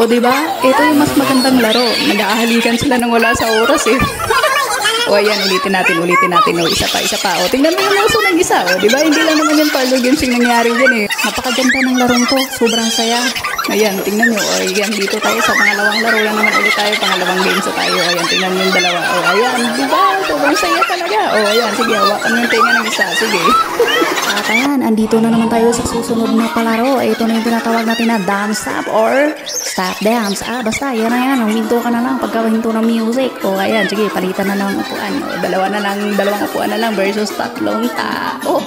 O, di ba? Ito yung mas magandang laro. Nag-aahalikan sila nang wala sa oras eh. o, ayan, ulitin natin, ulitin natin. O, isa pa, isa pa. O, tingnan mo yung uso ng isa. O, di ba? Hindi lang naman yung parlor games yung nangyari dyan eh. Napakaganda ng larong to. Sobrang saya. Ayan, tingnan nyo. O, ayan, dito tayo sa pangalawang laro lang naman ulit tayo. Pangalawang games na tayo. Ayan, tingnan mo yung dalawa. O, ayan, di ba? Sobrang saya talaga. O, ayan, sige, hawakan mo yung tinga ng isa. Sige. At ayan, andito na naman tayo sa susunod na palaro. Ito na yung tinatawag natin na dance stop or stop dance. Ah, basta, yan na yan. Huminto ka na lang pagka huminto ng music. O ayan, sige, palitan na ng upuan. O, dalawa na lang, dalawang upuan na lang versus tatlong tao.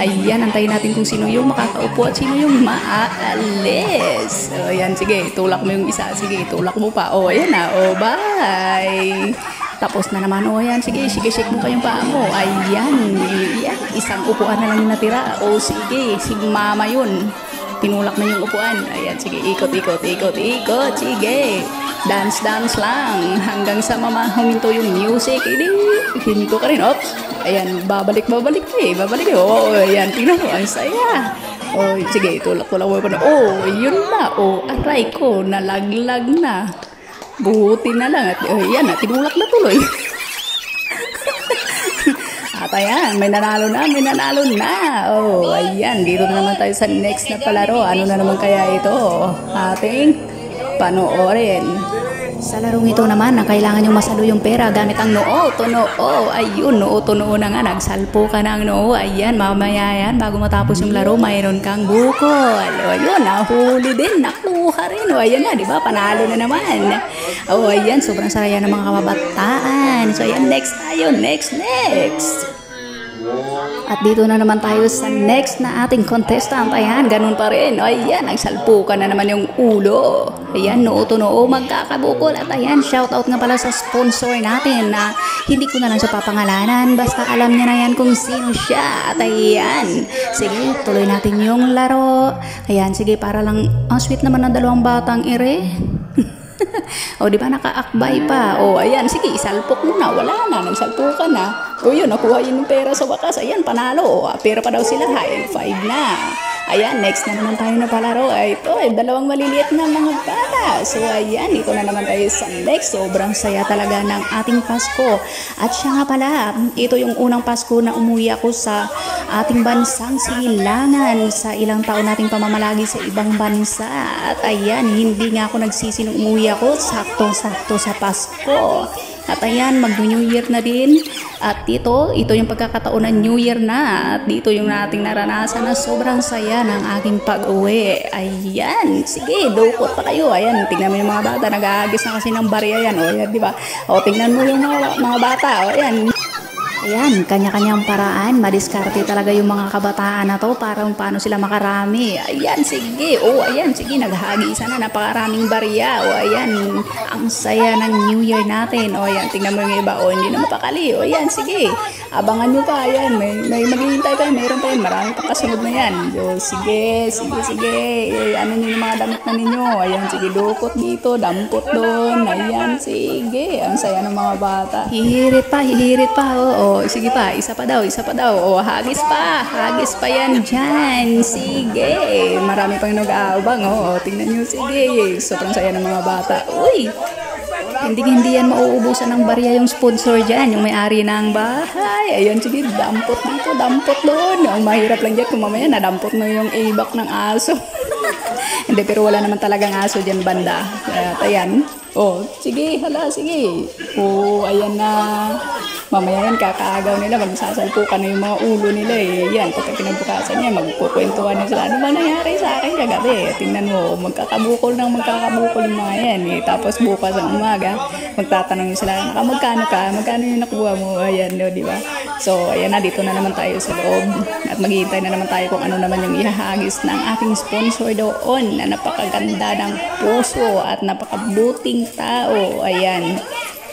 Ayan, antayin natin kung sino yung makakaupo at sino yung maaalis. O, ayan, sige, tulak mo yung isa. Sige, tulak mo pa. O, ayan na. O, bye. Tapos na naman, o ayan, sige, sige, shake mo kayong paa mo. Ayan, ayan, isang upuan na lang yung natira. O sige, si mama yun. Tinulak na yung upuan. Ayan, sige, ikot, ikot, ikot, ikot, sige. Dance, dance lang. Hanggang sa mama huminto yung music. Hindi, hinto ka rin. Oops. Ayan, babalik, babalik eh. Babalik eh. Oo, ayan, tingnan mo, ang saya. O, sige, tulak-tulak mo pa na. Oh, yun na. Oh, aray ko, nalaglag na. Buti na lang. At, oh, yan na, tinulak na tuloy. At ayan, may nanalo na, may nanalo na. Oh, ayan, dito na naman tayo sa next na palaro. Ano na naman kaya ito? Ating panoorin. Sa larong ito naman, na kailangan yung masalo yung pera gamit ang noo, to noo. Ayun, noo to noo na nga, nagsalpo ka ng noo. Ayan, mamaya yan, bago matapos yung laro, mayroon kang bukol. O, ayun, nahuli din, nakuha rin. O, ayan na, di ba? Panalo na naman. O, ayan, sobrang saraya ng mga kababataan. So, ayan, next tayo, next, next. At dito na naman tayo sa next na ating contestant. Ayan, ganun pa rin. Ayan, nagsalpukan na naman yung ulo. Ayan, noo to noo, magkakabukol. At ayan, shout out nga pala sa sponsor natin na hindi ko na lang siya papangalanan. Basta alam niya na yan kung sino siya. At ayan, sige, tuloy natin yung laro. Ayan, sige, para lang, ang sweet naman ng dalawang batang ire. O, di ba nakaakbay pa? O, ayan, sige, isalpok mo na. Wala na, nagsalpukan na. O, yun, nakuha yun yung pera sa wakas. Ayan, panalo. O, pera pa daw sila. High five na. Ayan, next na naman tayo na palaro. Ay, ito, ay, dalawang maliliit na mga bata. So, ayan, dito na naman tayo sa next. Sobrang saya talaga ng ating Pasko. At siya nga pala, ito yung unang Pasko na umuwi ako sa ating bansang silangan sa ilang taon nating pamamalagi sa ibang bansa. At ayan, hindi nga ako nagsisi nung umuwi ako. Saktong-sakto sa Pasko. At ayan, mag-New Year na din. At dito, ito yung pagkakataon ng New Year na. At dito yung nating naranasan na sobrang saya ng aking pag-uwi. Ayan, sige, dukot pa kayo. Ayan, tingnan mo yung mga bata. Nag-aagis na kasi ng barya yan. O, ayan, di ba? O, tingnan mo yung mga, mga bata. O, ayan. Ayan, kanya-kanyang paraan. Madiskarte talaga yung mga kabataan na to para kung paano sila makarami. Ayan, sige. O, ayan, sige. Naghahagisa na. Napakaraming barya. O, ayan. Ang saya ng New Year natin. O, ayan. Tingnan mo yung iba. O, hindi na mapakali. O, ayan, sige. Abangan nyo pa. Ayan, may, may maghihintay pa. Mayroon pa yan. Marami pang kasunod na yan. So, sige, sige, sige. Eh, ano nyo yung mga damit na ninyo. Ayan, sige. Dukot dito. Dampot doon. Ayan, sige. Ang saya ng mga bata. Hihirit pa, hihirit pa. O, sige pa. Isa pa daw, isa pa daw. O, hagis pa. Hagis pa yan dyan. Sige. Marami pang nag-aabang. O, tingnan nyo. Sige. Sobrang saya ng mga bata. Uy! Hindi hindi yan mauubusan ng barya yung sponsor dyan, yung may-ari ng bahay. Ayun, sige, dampot dito, dampot doon. Ang mahirap lang dyan kung mamaya nadampot mo yung ibak ng aso. hindi, pero wala naman talagang aso dyan banda. At ayan. Oh, sige, hala, sige. Oh, ayan na. Mamaya yan, kakaagaw nila, magsasalpukan na yung mga ulo nila eh. Yan, pagka kinabukasan niya, magkukwentuhan na sila. Ano ba nangyari sa akin kagabi? Tingnan mo, magkakabukol ng magkakabukol yung mga yan eh. Tapos bukas ang umaga, magtatanong sila, naka magkano ka? Magkano yung nakuha mo? Ayan, no, di ba? So, ayan na, dito na naman tayo sa loob. At maghihintay na naman tayo kung ano naman yung ihahagis ng aking sponsor doon na napakaganda ng puso at napakabuting tao. Ayan.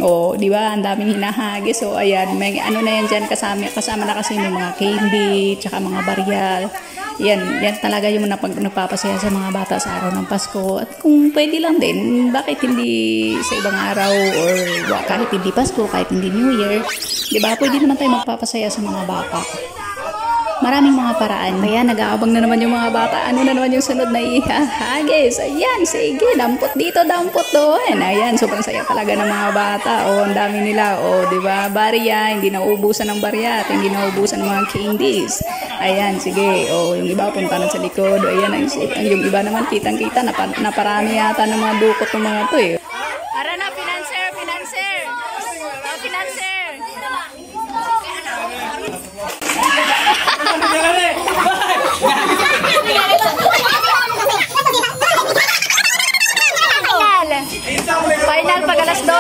O, di ba? Ang daming hinahagis. So, ayan. May ano na yan dyan kasama, kasama na kasi may mga candy, tsaka mga bariyal. Yan, yan talaga yung napag, nagpapasaya sa mga bata sa araw ng Pasko. At kung pwede lang din, bakit hindi sa ibang araw or kahit hindi Pasko, kahit hindi New Year, di ba? Pwede naman tayo magpapasaya sa mga bata. Maraming mga paraan. Kaya nag-aabang na naman yung mga bata. Ano na naman yung sunod na ihahagis? Ayan, sige, dampot dito, dampot doon. Ayan, sobrang saya talaga ng mga bata. O, ang dami nila. O, di ba? Barya, hindi nauubusan ng barya at hindi nauubusan ng mga candies. Ayan, sige. O, yung iba punta na sa likod. Ayan, ang, yung iba naman kitang-kita. Napa, naparami yata ng mga dukot ng mga to eh. 12.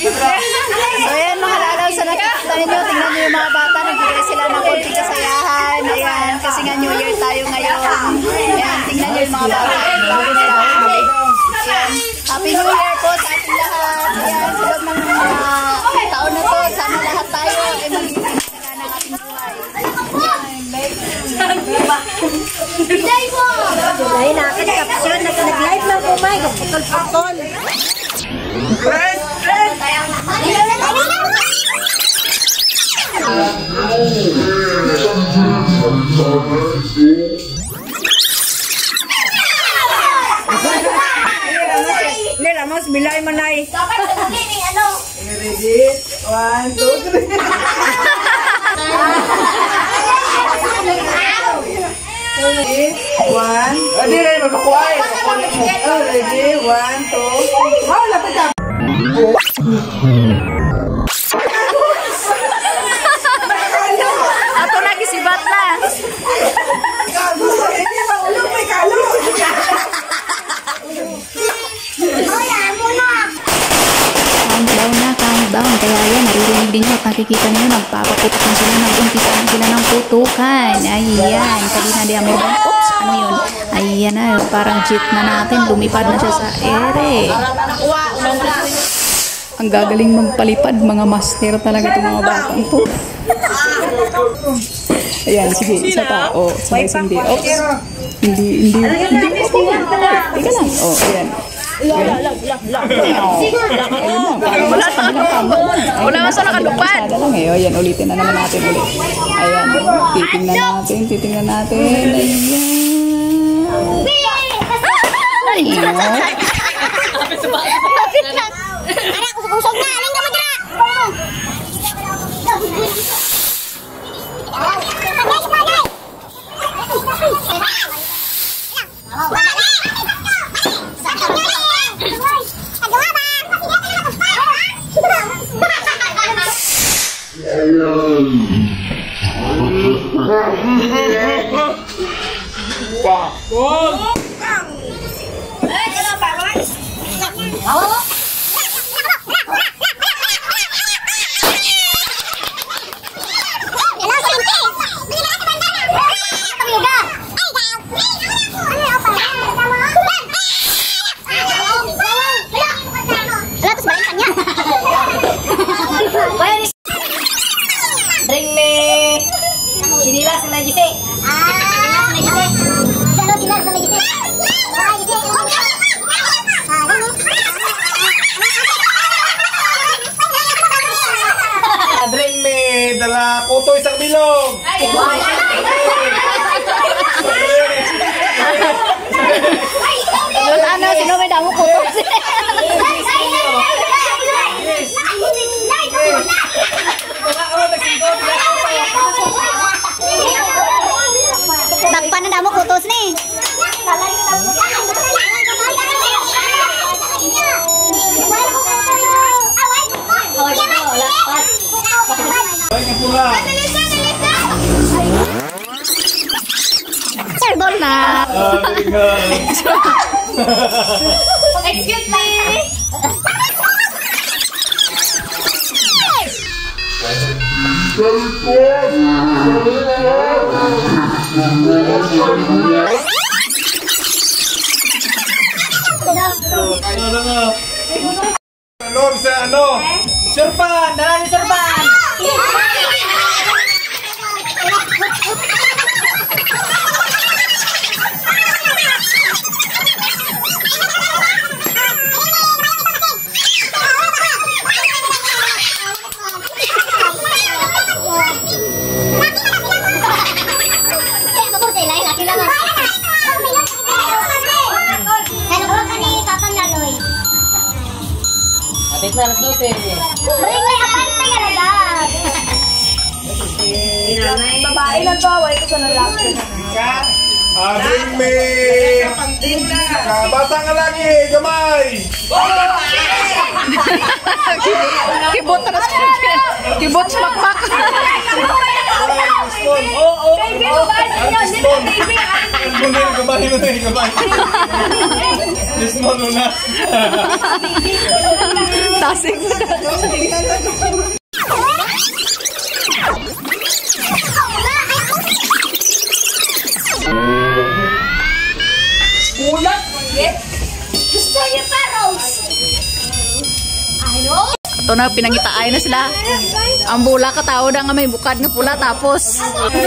So ayan mga lalaw sa nakikita ninyo, tingnan nyo yung mga bata, nagbigay sila ng konting kasayahan. Ayan, kasi nga New Year tayo ngayon. Ayan, tingnan nyo yung mga bata. Ayan. Happy New Year po sa ating lahat. Ayan, sa loob ng mga taon na to, sana lahat tayo ay magiging masaya ng ating buhay. Dahil na akin kapsyon na nag-live lang po may kaputol-putol. Nila mas bilay manay. Hindi rin, magkakuha eh. Oh, ready? One, two. Oh, lapit ka. Ato nagisibat na. Hindi ba ulo may kalo? Calm down na, calm down. Kaya yan, naririnig din nyo at nakikita nyo, nagpapaputok na sila, nag-umpisa na sila ng putukan. Ayan, kanina di mo ba? Oops, ano yun? Ayan na, parang jeep na natin, lumipad na siya sa ere. Ang gagaling magpalipad, mga master talaga itong mga batang to. Ayan, sige, isa pa. O, oh, sabay sindi. Oops. Hindi, hindi, hindi. Okay lang. Teka lang. O, oh, ayan. Wala sa Wala sa nakalupad. lang eh. O, yan, ulitin na naman natin ulit. Ayan, titingnan natin, titingnan natin. Ayan. Ayan. Usog na, aling ka madra! Ring dala puto isang bilog. Ano, ano, sino may damo ko to? Nagpan Excuse me! Ano, sa ano? Surpan! Dala ni Surpan! Atit sa. Abring me! Kabatang lagi, gamay! Kibot na Kibot sa makmak. Baby, sa mo baby. Gamay, gamay, gamay, gamay. This mo na. Tasig mo na. Ito na, pinangitaay na sila. Ang bula ka tao na nga may bukad nga pula tapos. Ay,